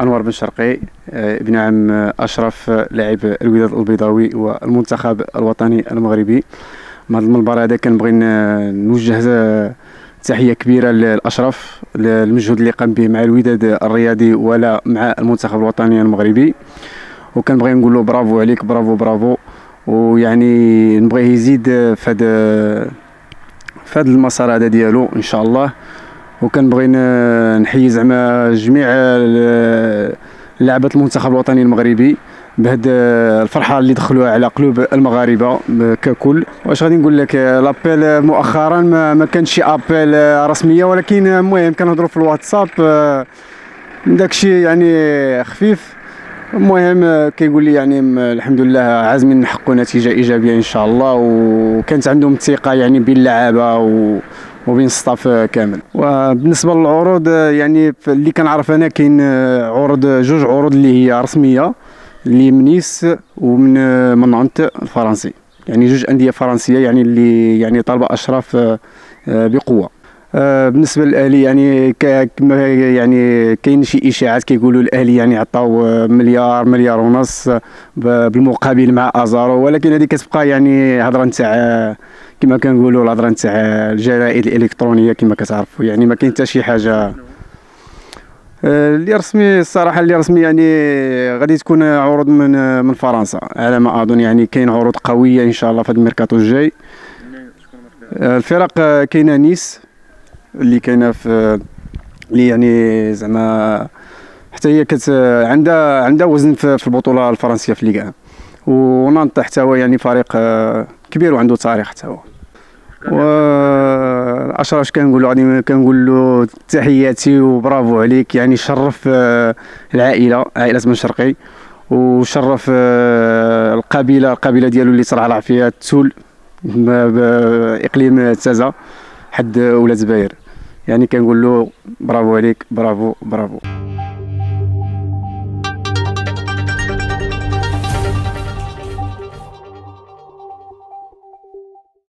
أنور بن شرقي آه، ابن عم أشرف آه، لاعب الوداد البيضاوي والمنتخب الوطني المغربي. من هذا المنبر هذا كنبغي نوجه آه، تحية كبيرة لاشرف للمجهود اللي قام به مع الوداد الرياضي ولا مع المنتخب الوطني المغربي. وكنبغي نقول له برافو عليك برافو برافو. ويعني نبغيه يزيد في هذا في هذا المسار هذا ديالو إن شاء الله. وكنبغي نحيي زعما جميع لاعبات المنتخب الوطني المغربي بهاد الفرحة اللي دخلوها على قلوب المغاربة ككل. واش غادي نقول لك لابيل مؤخرا ما, ما كانش شي أبيل رسمية ولكن المهم كنهضروا في الواتساب داكشي يعني خفيف. المهم كيقول لي يعني الحمد لله عازمين نحققوا نتيجة إيجابية إن شاء الله وكانت عندهم الثقة يعني باللعابة و وبين الصطاف كامل. وبالنسبة للعروض يعني اللي كنعرف أنا كاين عروض جوج عروض اللي هي رسمية اللي من نيس ومن من نانت الفرنسي. يعني جوج أندية فرنسية يعني اللي يعني طالبة أشراف آه، بقوة. آه، بالنسبة للأهلي يعني يعني كاين شي إشاعات كيقولوا الأهلي يعني عطاو مليار مليار ونص بالمقابل مع أزارو. ولكن هذه كتبقى يعني هضرة نتاع كما كنقولوا الهضره نتاع الجرائد الإلكترونية كما كتعرفوا. يعني ما كاين حتى شي حاجة. آه، اللي رسمي الصراحة اللي رسمي يعني غادي تكون عروض من من فرنسا. على ما أظن يعني كاين عروض قوية إن شاء الله في الميركاتو الجاي. آه، الفرق كاينة نيس اللي كاينة في اللي يعني زعما حتى هي كت عندها عندها وزن في البطولة الفرنسية في ليغا ونانت حتى هو يعني فريق آه، كبير وعنده تاريخ حتى هو. و اشرف كنقول له غادي كنقول له تحياتي وبرافو عليك. يعني شرف آه، العائلة عائلة بن شرقي. وشرف آه، القبيلة القبيلة ديالو اللي ترعرع فيها التول باقليم تازا حد ولاد زباير. يعني كنقول له برافو عليك برافو برافو.